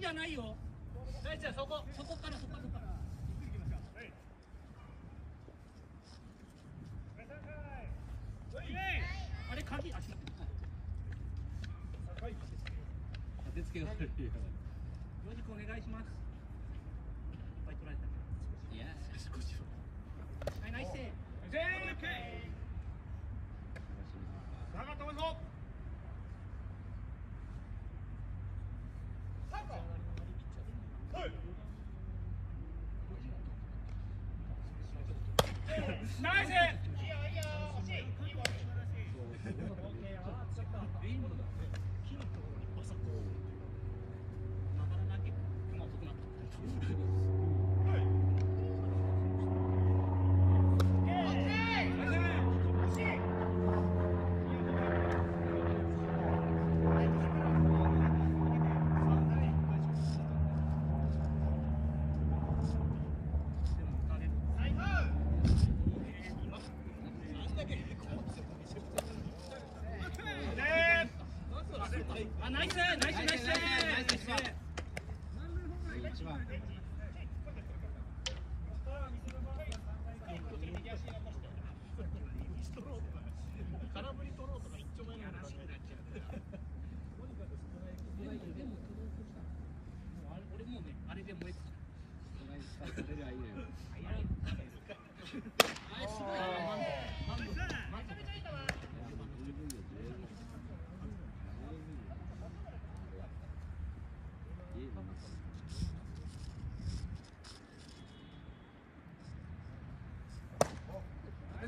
じゃないよ。大ちゃんそこ。そこからそこから。そこからゆっくり行きましょう、はい。あれ鍵？足、高い。立て付けが。よろしくお願いします。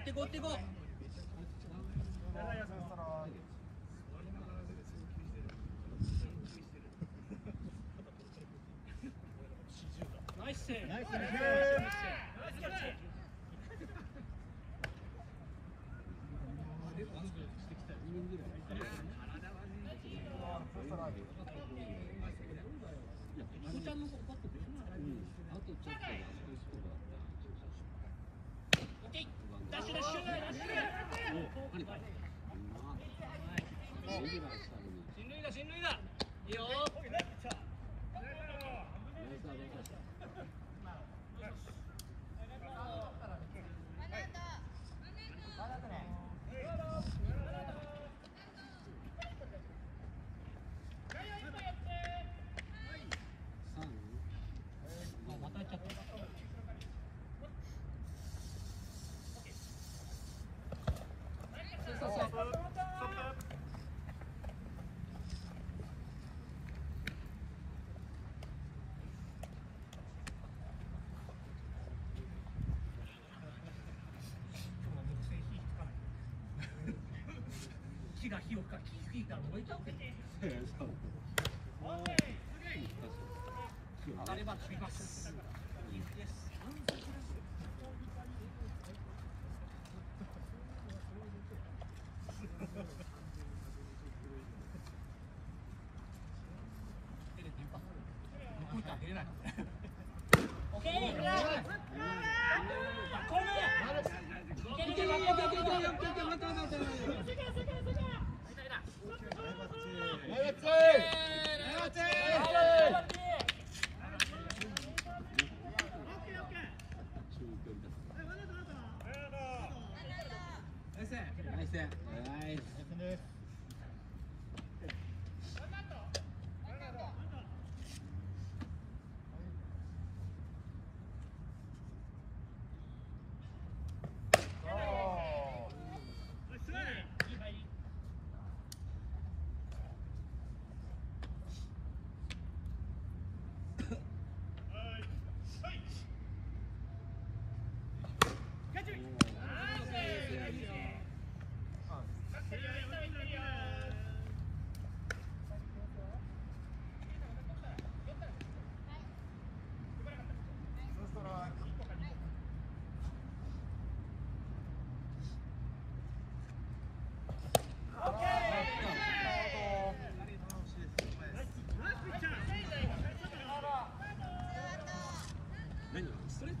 ってこうってこう。ナイスセーブ。ナイスセーブ。人い。いや、お。ん、あと、ー。うい。だ。い。上がれば飛びます。いいです。Okay. ナイスナイス何ストレート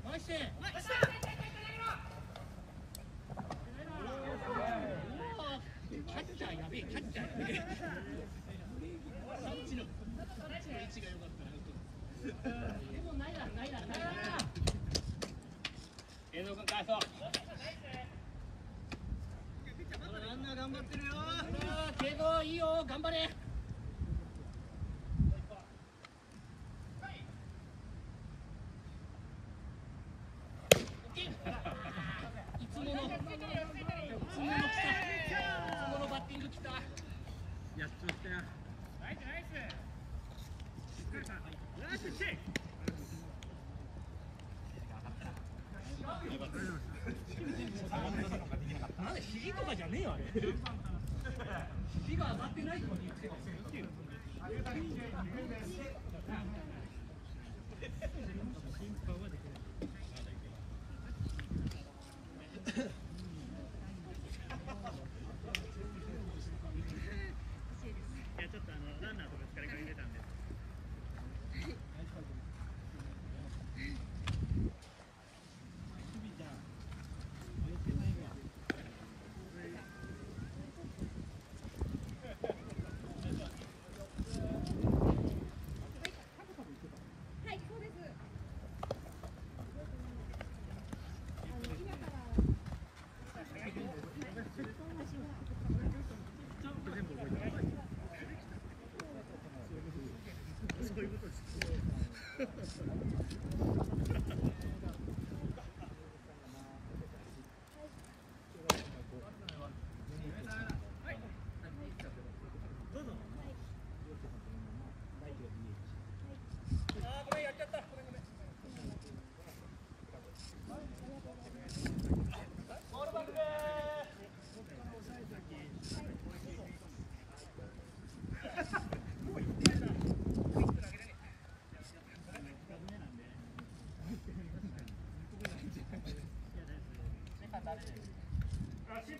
頑張ってるよけどいいよ頑張れいつものいつもの来たいつものバッティング来たやっちまったよ。なんで肘とかじゃねえよあれ肘が上がってないとに言ってますよはい、いうことです。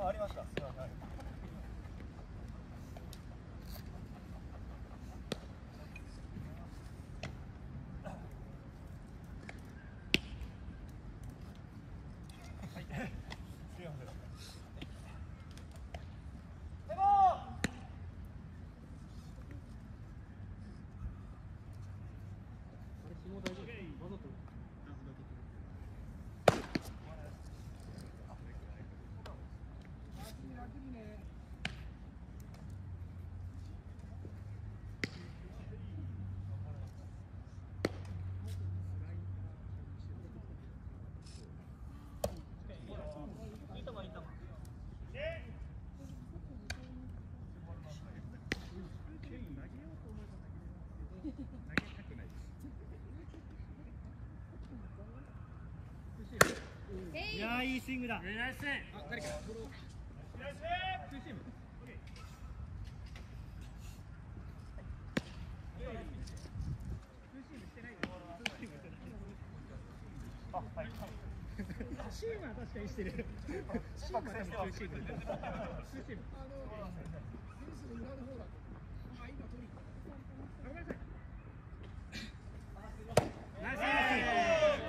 あありました。すみませんはいすみませんえい。やいいスイングだナイスあ誰かチームは確かにしてる。チームは多分ツーチーム。ツーチーム。あごめんなさい。ナイスえい。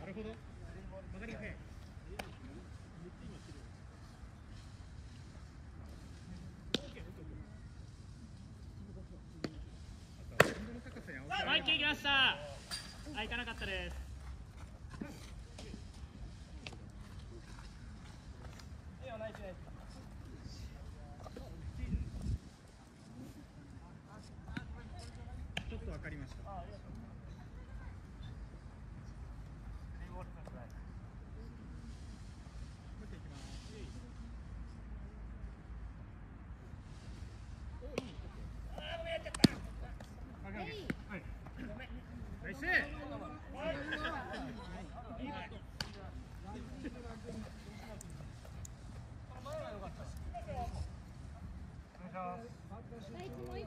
なるほど。わかりません。はい行きました。あ行かなかったです。ちょっとわかりました。もう一回いきます。あえい。はい。ナイス。第一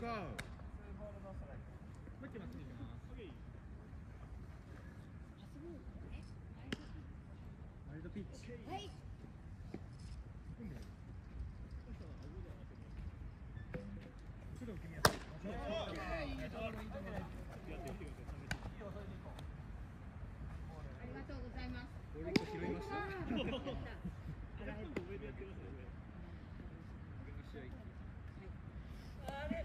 ありがとうございます。俺一個拾いました。あーやっ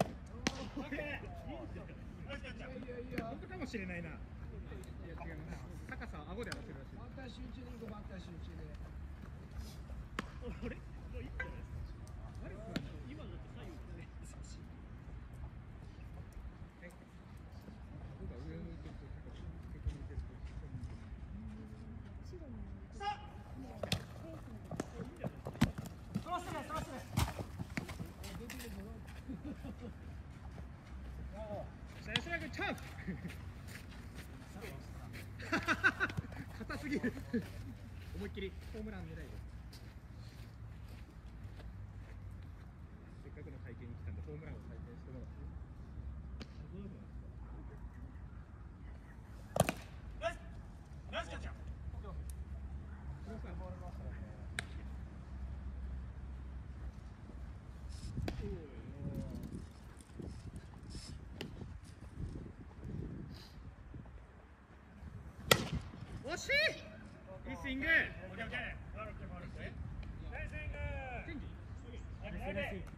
た本当かもしれないな。いや違うな。高さ顎で合わせるらしい。バッター集中でいこうバッター集中であれ？ムラン狙いですせっかくの会見に来たんでホームランを体験してもらって惜しい!いいスイング! Merci, merci.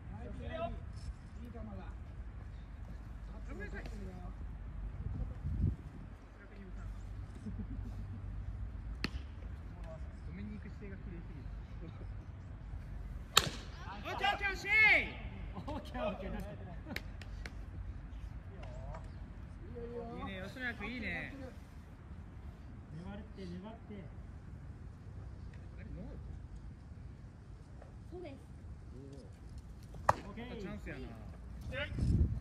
ンスやな。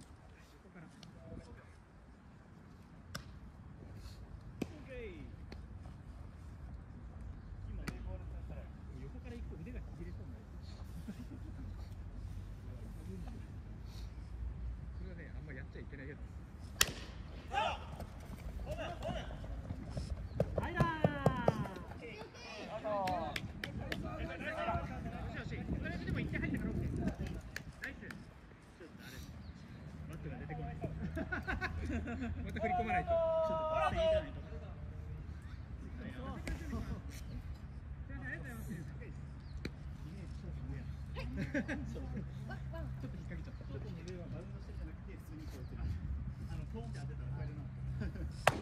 そうワンちょっと引っ掛けちゃった。ちょっとね上はバウンドしてじゃなくて普通にこうやってあのポンって当てたら入れなかった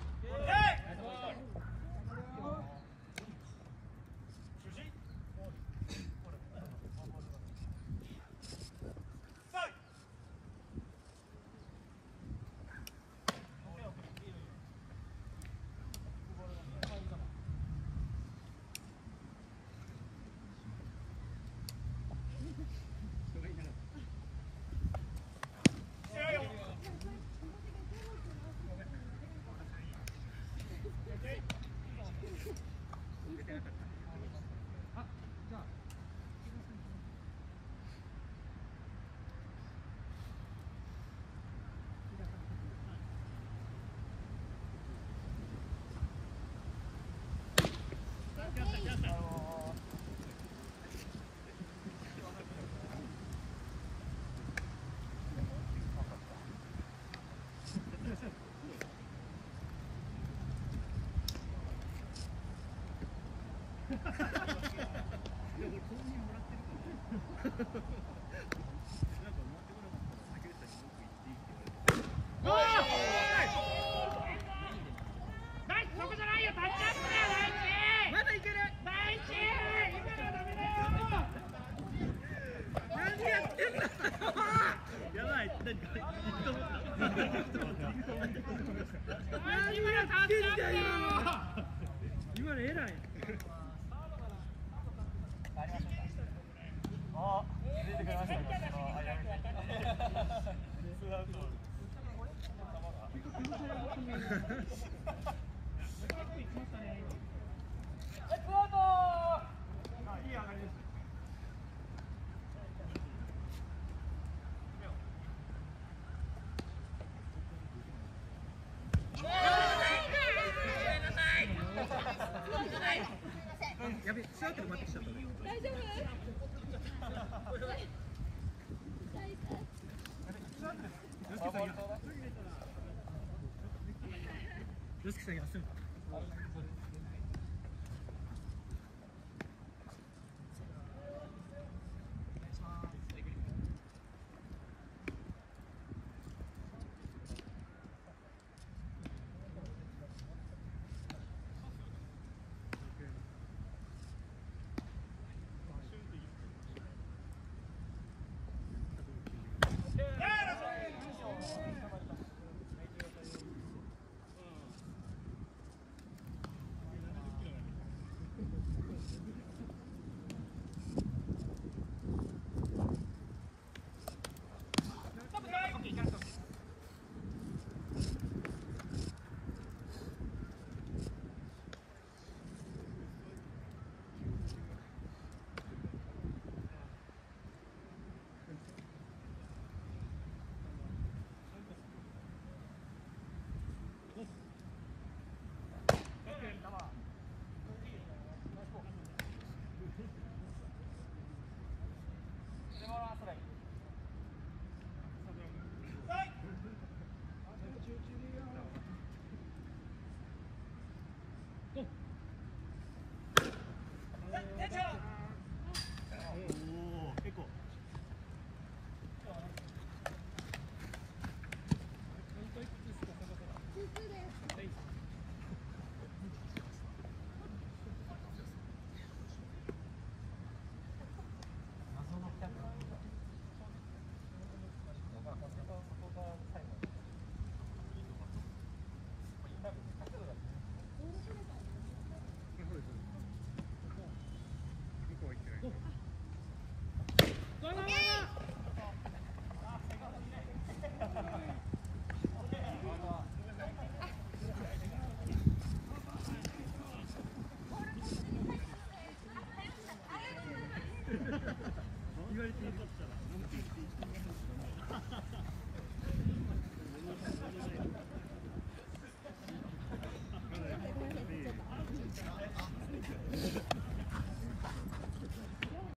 さん休む